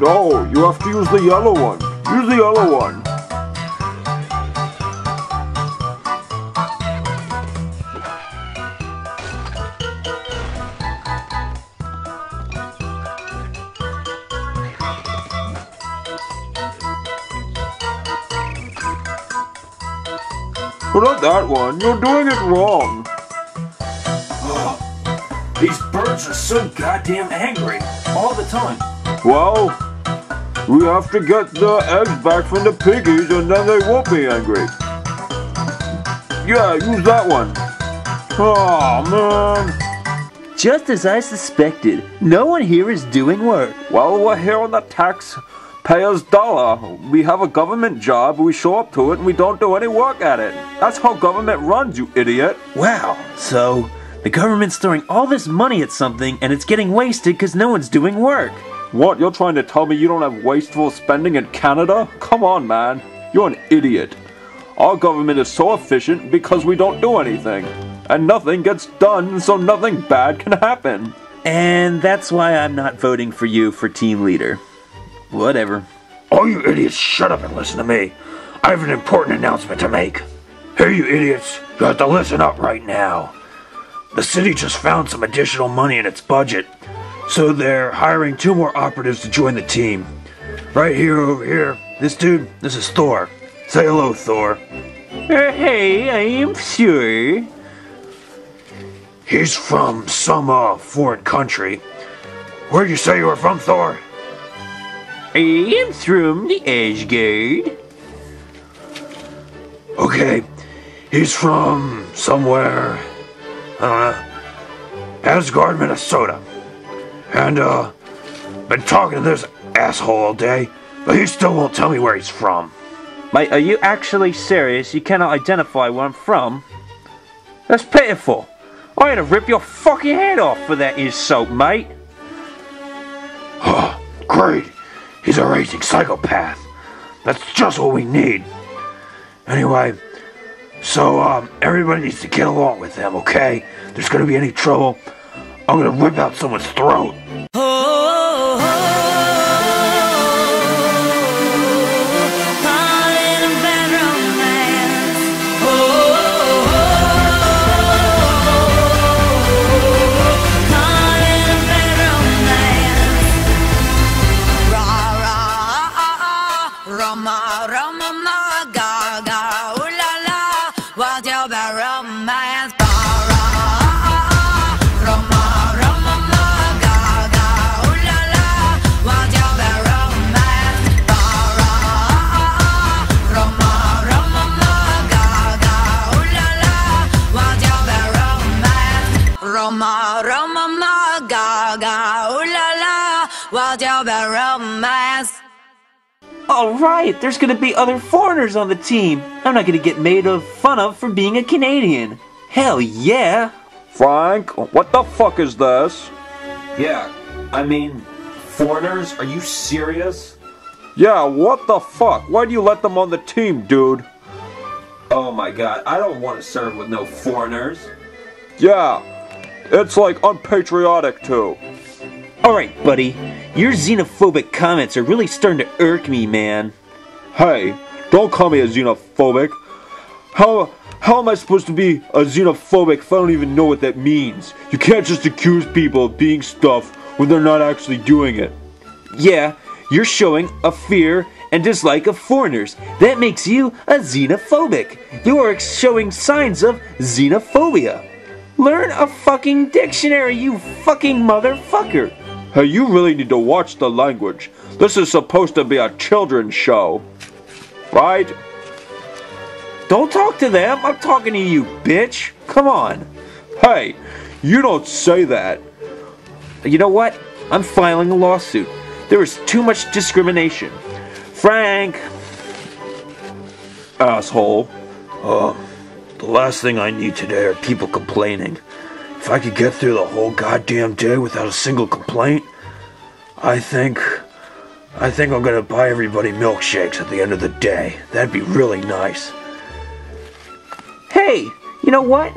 No, you have to use the yellow one. Use the yellow one. But not that one. You're doing it wrong. These birds are so goddamn angry all the time. Well, we have to get the eggs back from the piggies and then they won't be angry. Yeah, use that one. Oh, man. Just as I suspected, no one here is doing work. Well, we're here on the taxpayer's dollar. We have a government job, we show up to it, and we don't do any work at it. That's how government runs, you idiot. Wow, so the government's throwing all this money at something and it's getting wasted because no one's doing work. What, you're trying to tell me you don't have wasteful spending in Canada? Come on, man. You're an idiot. Our government is so efficient because we don't do anything. And nothing gets done, so nothing bad can happen. And that's why I'm not voting for you for team leader. Whatever. All you idiots, shut up and listen to me. I have an important announcement to make. Hey, you idiots, you have to listen up right now. The city just found some additional money in its budget, so they're hiring two more operatives to join the team. Right here, over here. This dude, this is Thor. Say hello, Thor. Uh, hey, I am sure. He's from some uh, foreign country. Where'd you say you were from, Thor? I am from the Asgard. Okay, he's from somewhere. I don't know. Asgard, Minnesota. And, uh, been talking to this asshole all day, but he still won't tell me where he's from. Mate, are you actually serious? You cannot identify where I'm from? That's pitiful. I had to rip your fucking head off for that insult, mate. Great. He's a raging psychopath. That's just what we need. Anyway, so um, everybody needs to get along with him, okay? If there's gonna be any trouble, I'm gonna rip out someone's throat. La la, what's your bad romance? Alright, there's gonna be other foreigners on the team. I'm not gonna get made of fun of for being a Canadian. Hell yeah! Frank, what the fuck is this? Yeah, I mean, foreigners? Are you serious? Yeah, what the fuck? Why do you let them on the team, dude? Oh my god, I don't want to serve with no foreigners. Yeah, it's like unpatriotic too. Alright, buddy, your xenophobic comments are really starting to irk me, man. Hey, don't call me a xenophobic. How how am I supposed to be a xenophobic if I don't even know what that means? You can't just accuse people of being stuff when they're not actually doing it. Yeah, you're showing a fear and dislike of foreigners. That makes you a xenophobic. You are showing signs of xenophobia. Learn a fucking dictionary, you fucking motherfucker. Hey, you really need to watch the language. This is supposed to be a children's show. Right? Don't talk to them. I'm talking to you, bitch. Come on. Hey, you don't say that. You know what? I'm filing a lawsuit. There is too much discrimination. Frank! Asshole. Uh, the last thing I need today are people complaining. If I could get through the whole goddamn day without a single complaint, I think I think I'm gonna buy everybody milkshakes at the end of the day. That'd be really nice. Hey, you know what?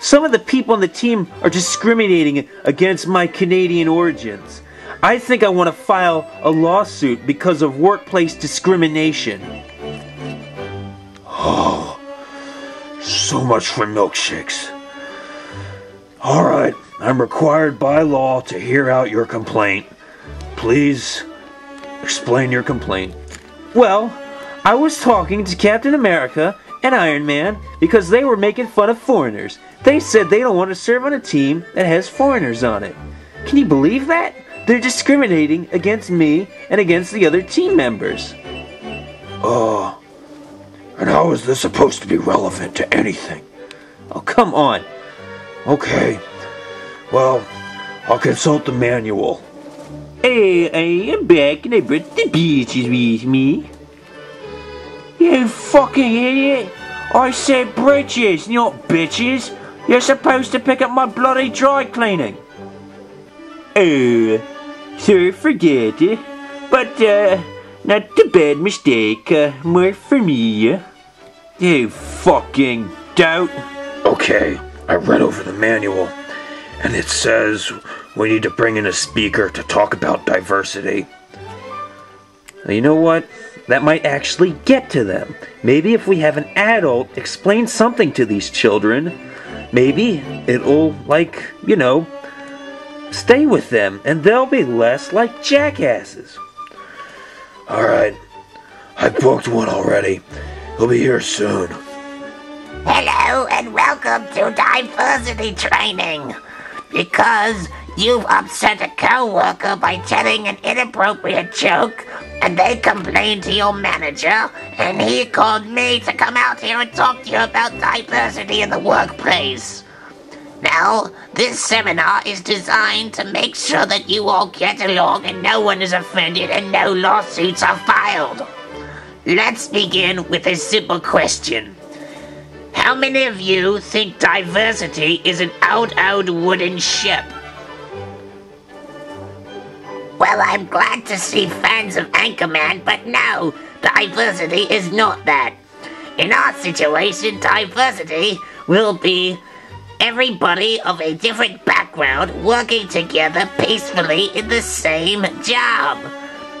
Some of the people on the team are discriminating against my Canadian origins. I think I want to file a lawsuit because of workplace discrimination. Oh, so much for milkshakes. Alright, I'm required by law to hear out your complaint. Please explain your complaint. Well, I was talking to Captain America and Iron Man because they were making fun of foreigners. They said they don't want to serve on a team that has foreigners on it. Can you believe that? They're discriminating against me and against the other team members. Oh. And how is this supposed to be relevant to anything? Oh, come on. Okay. Well, I'll consult the manual. Hey, I am back and I brought the bitches with me. You fucking idiot! I said bridges, not bitches. You're supposed to pick up my bloody dry cleaning. Oh, sir, forget it. But, uh, not a bad mistake. Uh, more for me. You fucking doubt. Okay, I read over the manual, and it says we need to bring in a speaker to talk about diversity. You know what? That might actually get to them. Maybe if we have an adult explain something to these children, maybe it'll, like, you know, stay with them and they'll be less like jackasses. Alright, I booked one already. He'll be here soon. Hello and welcome to diversity training. Because you've upset a coworker by telling an inappropriate joke, and they complained to your manager, and he called me to come out here and talk to you about diversity in the workplace. Now, this seminar is designed to make sure that you all get along and no one is offended and no lawsuits are filed. Let's begin with a simple question. How many of you think diversity is an out out wooden ship? Well, I'm glad to see fans of Anchorman, but no, diversity is not that. In our situation, diversity will be everybody of a different background working together peacefully in the same job.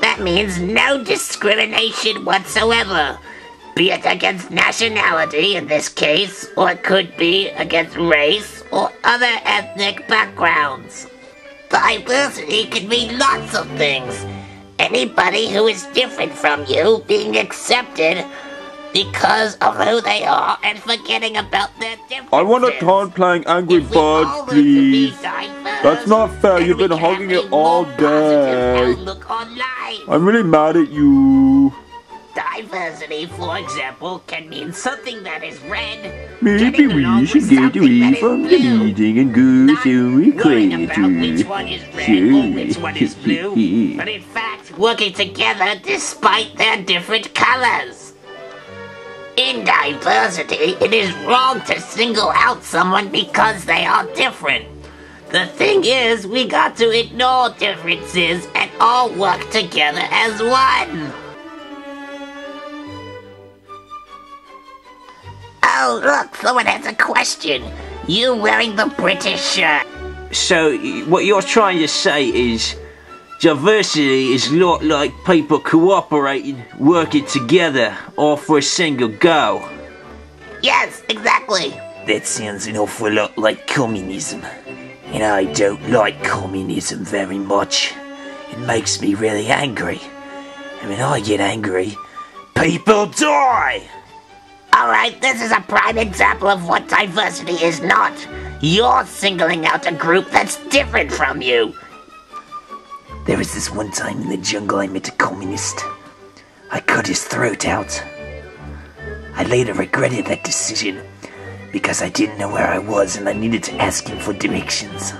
That means no discrimination whatsoever be it against nationality in this case, or it could be against race or other ethnic backgrounds. Diversity can mean lots of things. Anybody who is different from you being accepted because of who they are and forgetting about their differences. I want a time playing Angry Birds, learn to be please. diverse, That's not fair, you've been hugging it all day. outlook on life. I'm really mad at you. Diversity, for example, can mean something that is red. Maybe we should with get something away that is from the meeting and go Not to worrying about which one is red or which one is blue, but in fact working together despite their different colors. In diversity, it is wrong to single out someone because they are different. The thing is, we got to ignore differences and all work together as one. Oh, look, someone has a question. You wearing the British shirt. So, what you're trying to say is diversity is not like people cooperating, working together, all for a single goal. Yes, exactly. That sounds an awful lot like communism. And I don't like communism very much. It makes me really angry. And when I get angry, people die! Alright, this is a prime example of what diversity is not. You're singling out a group that's different from you. There was this one time in the jungle I met a communist. I cut his throat out. I later regretted that decision because I didn't know where I was and I needed to ask him for directions.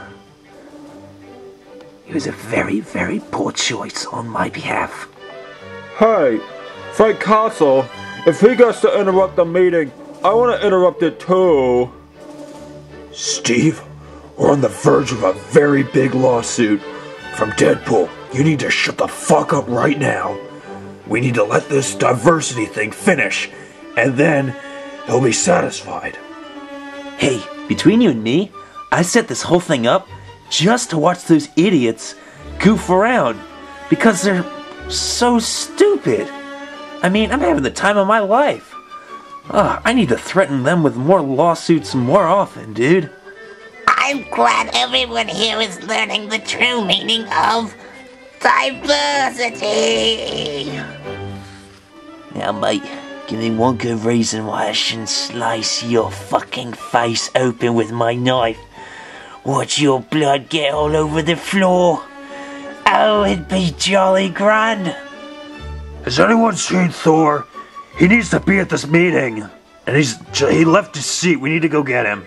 It was a very, very poor choice on my behalf. Hey, Frank Castle, if he gets to interrupt the meeting, I want to interrupt it too. Steve, we're on the verge of a very big lawsuit from Deadpool. you need to shut the fuck up right now. We need to let this diversity thing finish, and then he'll be satisfied. Hey, between you and me, I set this whole thing up just to watch those idiots goof around because they're so stupid. I mean, I'm having the time of my life. Ugh, I need to threaten them with more lawsuits more often, dude. I'm glad everyone here is learning the true meaning of diversity. Now, mate, give me one good reason why I shouldn't slice your fucking face open with my knife. Watch your blood get all over the floor. Oh, it'd be jolly grand. Has anyone seen Thor? He needs to be at this meeting. And he's he left his seat. We need to go get him.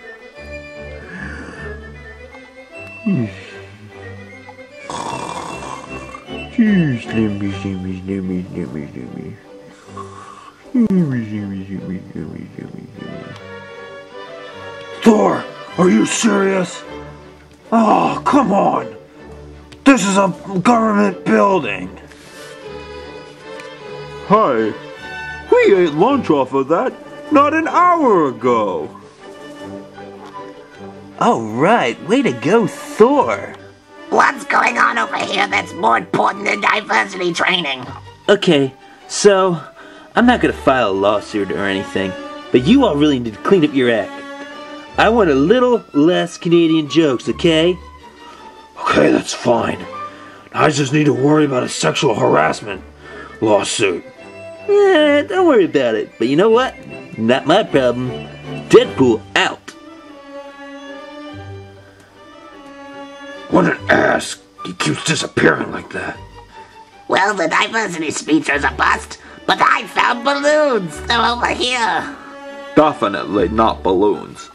Thor, are you serious? Oh, come on. This is a government building. Hey, we ate lunch off of that not an hour ago. All right, way to go, Thor. What's going on over here that's more important than diversity training? Okay, so I'm not gonna file a lawsuit or anything, but you all really need to clean up your act. I want a little less Canadian jokes, okay? Okay, that's fine. I just need to worry about a sexual harassment lawsuit. Eh, don't worry about it. But you know what? Not my problem. Deadpool out. What an ass. He keeps disappearing like that. Well, the diversity speech was a bust, but I found balloons. They're over here. Definitely not balloons.